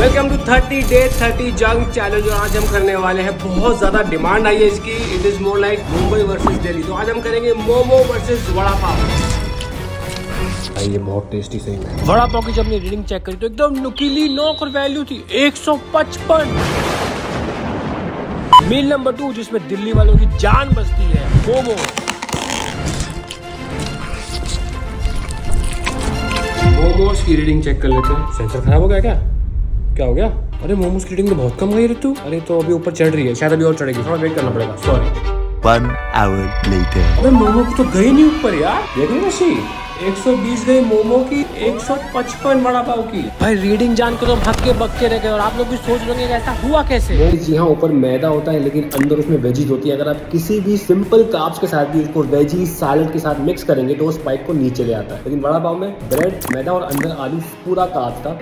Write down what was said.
Welcome to 30 day 30 जंग challenge और आज हम करने वाले हैं बहुत ज़्यादा डिमांड आई है इसकी। It is more like Mumbai versus Delhi तो आज हम करेंगे मोमो वर्सेस वड़ा पाव। ये बहुत टेस्टी सही है। वड़ा पाव की जब हमने रीडिंग चेक करी तो एकदम नुकीली नौक और वैल्यू थी 155 मील नंबर टू जिसमें दिल्ली वालों की जान बसती है मोमो। मोमोज की रीडिंग चेक कर लेते हैं। सेंसर खराब हो गया क्या? क्या हो गया? अरे मोमोज की रीडिंग तो बहुत कम गई ऋतु। अरे तो अभी ऊपर चढ़ रही है। शायद अभी और चढ़ेगी। थोड़ा वेट करना पड़ेगा। Sorry One hour later. अबे मोमो की तो गई नहीं ऊपर यार। देख रही मशी 120 गई मोमो की 155 वड़ा पाव की। भाई रीडिंग जान के तो हम हक्के बक्के रह गए और आप लोग भी सोच रहे हैं ऐसा हुआ कैसे? जी हाँ ऊपर मैदा होता है लेकिन अंदर उसमें वेजीज होती है। अगर आप किसी भी सिंपल कार्ब्स के साथ भी उसको वेजी सैलड के साथ मिक्स करेंगे तो वो स्पाइक को नीचे ले आता है। लेकिन वड़ा पाव में ब्रेड मैदा और अंदर आलू पूरा कार्ब्स था।